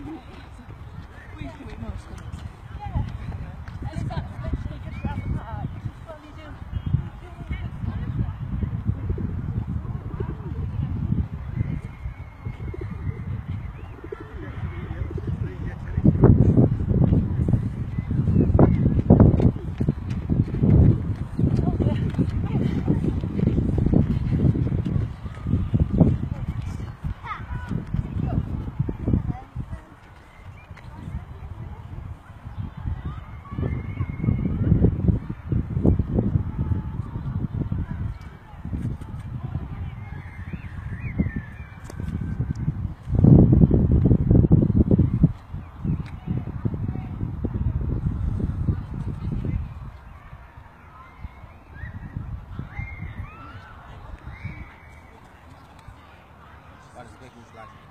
We've mostly. Bye.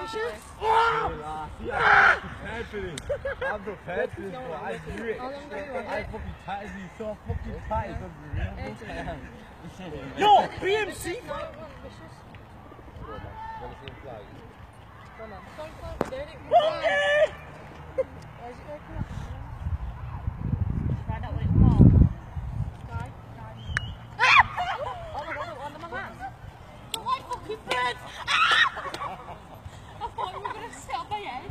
Fisher? I'm prepared for this. I'm the for. I drew it. I fucking tired you. So fucking tired. Yo, BMC, bro.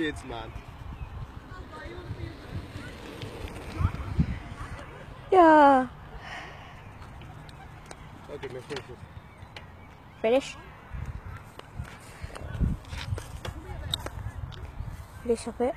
kids, man. Yeah. Okay, finish. Finish? Finish up it.